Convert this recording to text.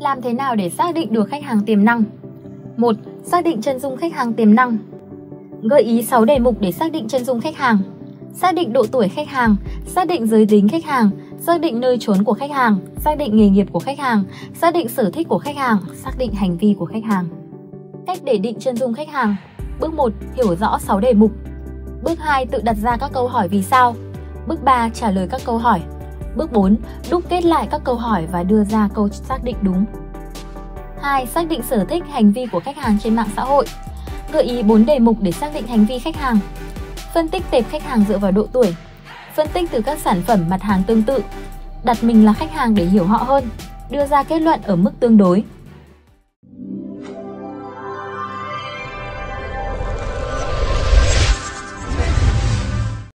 Làm thế nào để xác định được khách hàng tiềm năng? 1. Xác định chân dung khách hàng tiềm năng. Gợi ý 6 đề mục để xác định chân dung khách hàng. Xác định độ tuổi khách hàng, xác định giới tính khách hàng, xác định nơi trốn của khách hàng, xác định nghề nghiệp của khách hàng, xác định sở thích của khách hàng, xác định hành vi của khách hàng. Cách để định chân dung khách hàng. Bước 1. Hiểu rõ 6 đề mục. Bước 2. Tự đặt ra các câu hỏi vì sao. Bước 3. Trả lời các câu hỏi. Bước 4. Đúc kết lại các câu hỏi và đưa ra câu xác định đúng. 2. Xác định sở thích, hành vi của khách hàng trên mạng xã hội. Gợi ý 4 đề mục để xác định hành vi khách hàng. Phân tích tệp khách hàng dựa vào độ tuổi. Phân tích từ các sản phẩm mặt hàng tương tự. Đặt mình là khách hàng để hiểu họ hơn. Đưa ra kết luận ở mức tương đối.